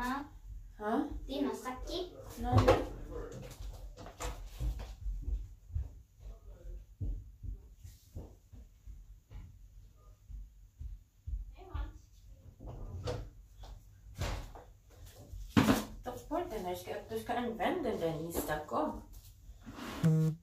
Mamma, Ja, dina Saki. nej. Ta bort den där, ska, du ska använda den nästa gång. Nej.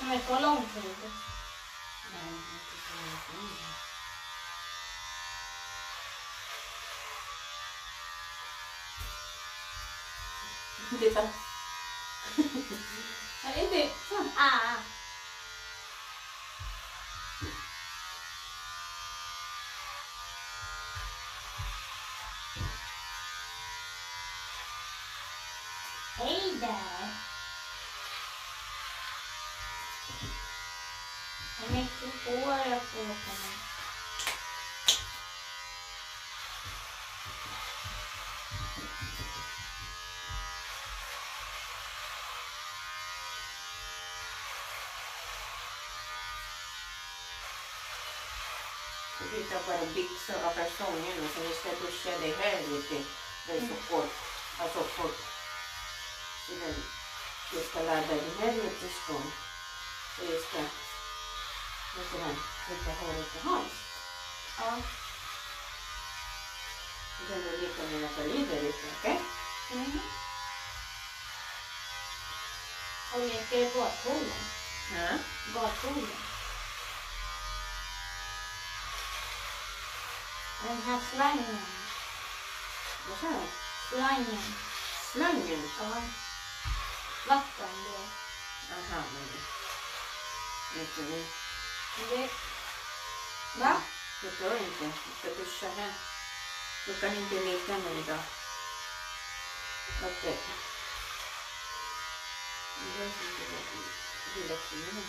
Mycket. Titta. Är det inte? Ah. Hej där. Hur mycket får jag få på mig? Du tar bara byxor och kalsonger och så vi ska duscha det här lite. Det är så kort. Alltså kort. Så den- Jag jag ska grann klippa håret på Hans. Ja. Kan du lika gärna ta i det lite, okej? Mm. Och mycket gårdpoolen. Ja. Gårdpoolen. Den här slangen. Vad sa du? Slangen. Slangen? Ja. Vatten det. Aha, men nu. inte. Du ska duscha här. Du kan inte leka med idag. Okej. Jag vet inte vad du vill också göra.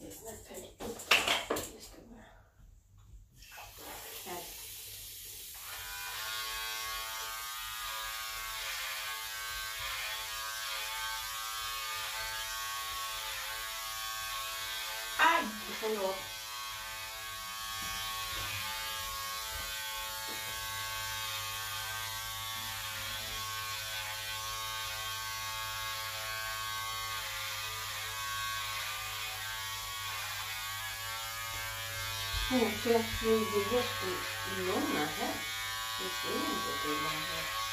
Det är för lite. Det ska bara... Här. Aj! Förlåt. Fortsätt flyga i långa här. Det ser inte det långa.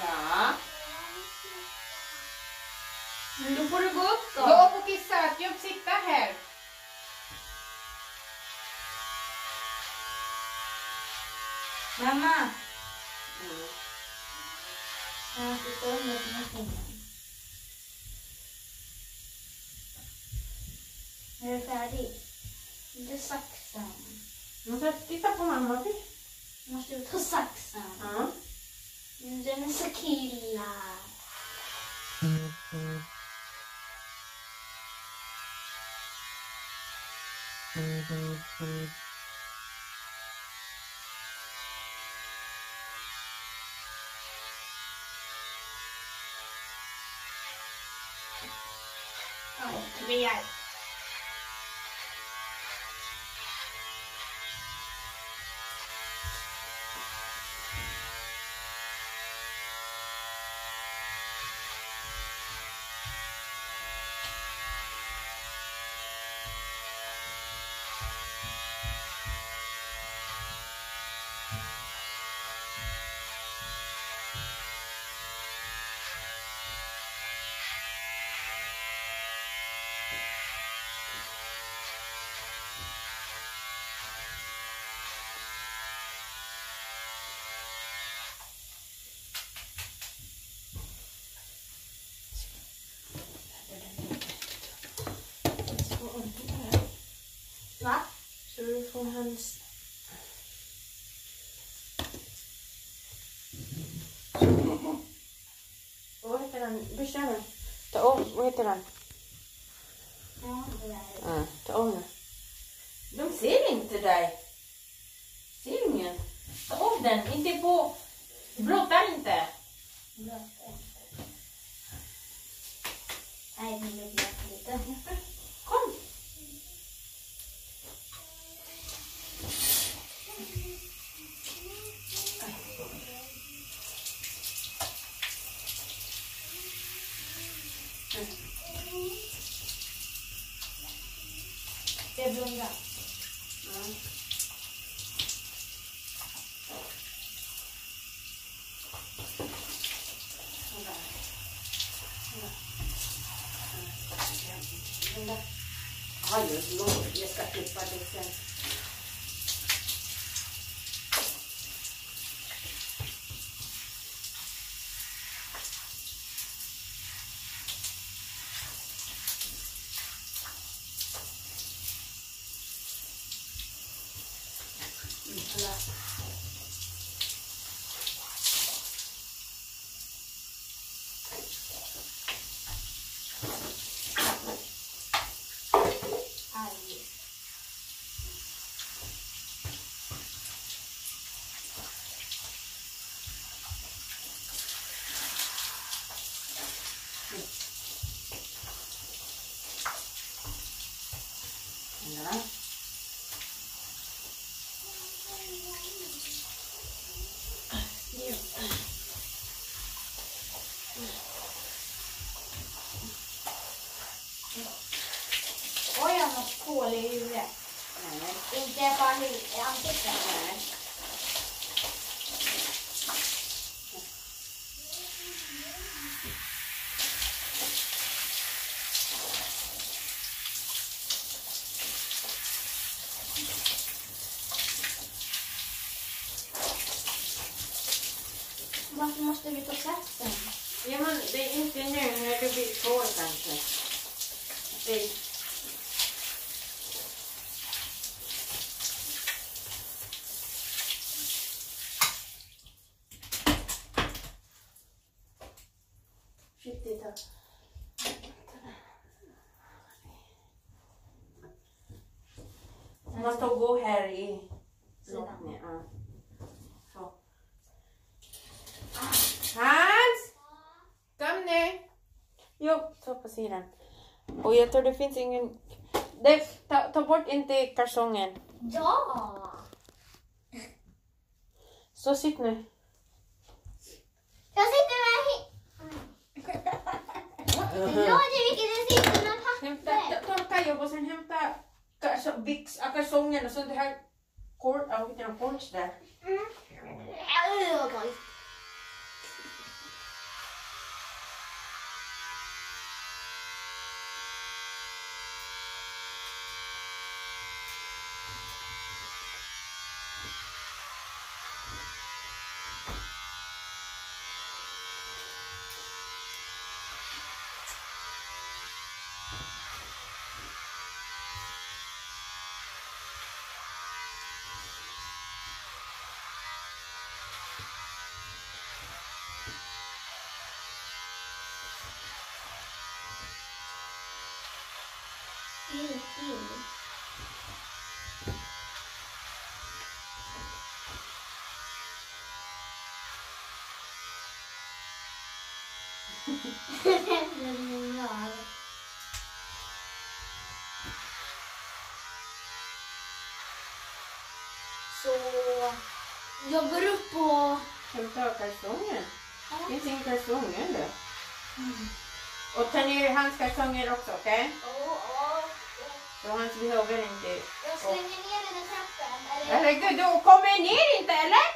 Ja. Men då får du gå upp då. Gå upp och kissa, jag sitta här. Mamma, Mm. jag måste stå under maskinen. Är du färdig? Inte saxen. Titta på mamma. Måste du ta saxen? Ja. Den är så killar. Ja, rejält. Får hans... Vad heter den? Bekänn Ta av, vad heter den? Ja, det ta av den. De ser inte dig. Ser ingen? Ta av den, inte på... Blotta inte. Nej, nu blev jag lite. 再做一个。Mm, kolla. Aj. Ja. Oj, jag har något hål i huvudet. Nej, Inte bara huvudet, i ansiktet. nej. Varför måste vi ta sexen? Ja, men det är inte nu när du blir två kanske. Det, Man måste gå här i Sidan. lockningen. Ja. Så. Hans! Kom nu! Jo, så på sidan. Och jag tror det finns ingen... Det, ta, ta bort inte kalsongen. Ja! Så sitt nu. Jag sitter med Ja, det är vilket jag sitter med papper. ta jobb och sen hämta äh, kalsongen och så det här kort, ja, vet korts där. Mm. Så jag går upp och... Kan du ta kalsonger? Ja. Det finns kalsonger du. Mm. Och ta ner hans kalsonger också, okej? Okay? Oh, oh, oh. Så hans behöver inte... Jag slänger ner den i trappen. Herregud, du kommer ner inte eller?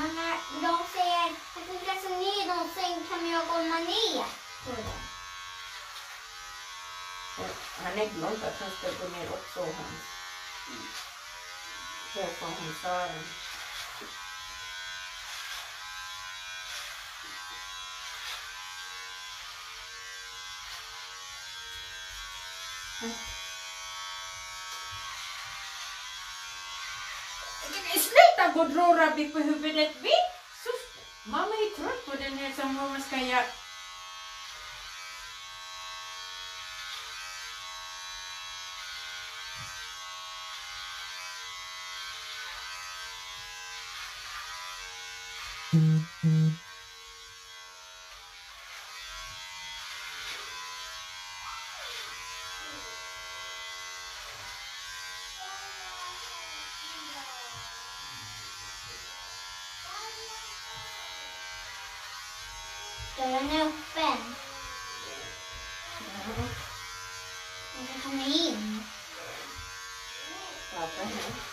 Mamma, de säger att du ska slå ner dem, sen kan jag komma ner. Är. Han är glömt att han ska gå ner också, han. Därför hon sa det. Jag går och dra på huvudet. Vi, mamma är trött på den här så mamma ska jag... Mm-hmm är öppen. Jag ska komma in. Pappa här.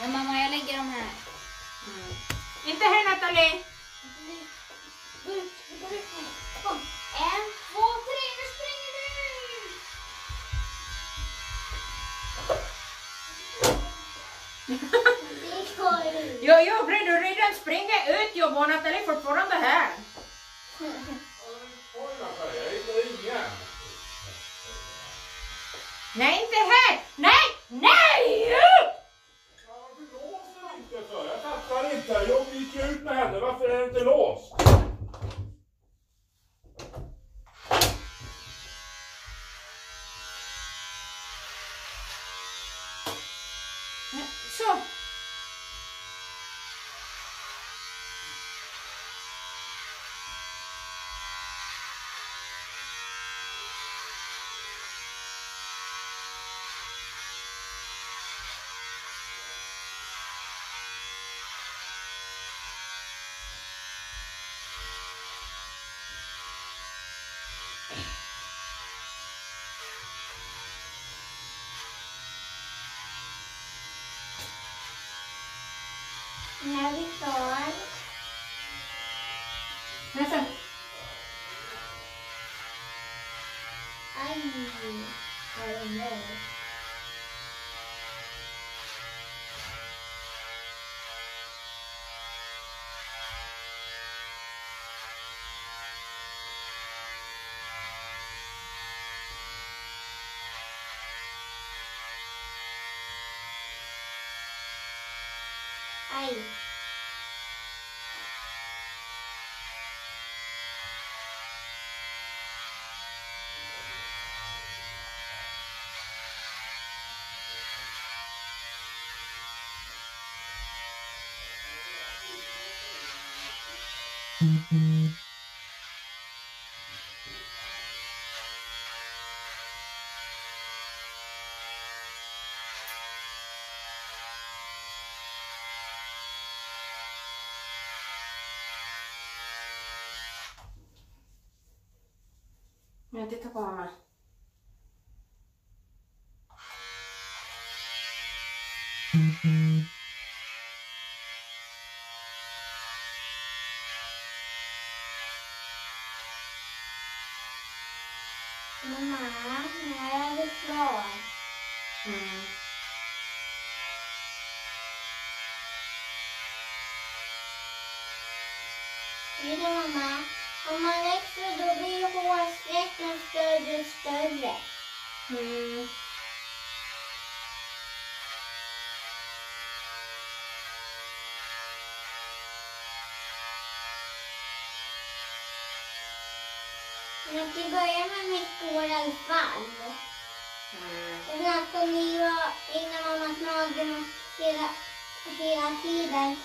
Ja, mamma, jag lägger dem här. Mm. Inte här Nathalie! Gå ut, vi går ut Kom. En, två, tre, nu springer vi! Jo, jo, Bryd, du redan springer ut. Jag var Nathalie fortfarande här. Nej, inte här! Nej, nej! Varför låser du inte för? Jag fattar inte. Jag gick ju ut med henne. Varför är det inte låst? Så. Nu är vi klar. Nästa. Aj, vad är det? Men titta på mamma. Mamma, klar? Mm. Vet du mamma, om man växer då blir håret Resten större och större. Mm. Jag ska börja med mitt hår i alla fall. Mm. Kom ni vara innan mammas mage hela, hela tiden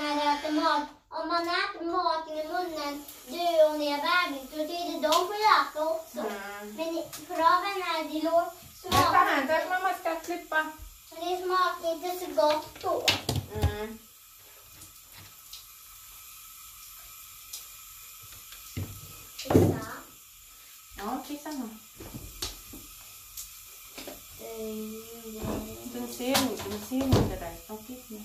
när jag äter mat. Om man äter mat i munnen, du och ni är bebis, då tyder de på äta också. Mm. Men kraven är det låg Vänta här, där mamma ska klippa. Det smakar inte så gott då. Mm. Ja, kissa nu. Mm. Den ser inte, den ser inte dig. Okej, nu.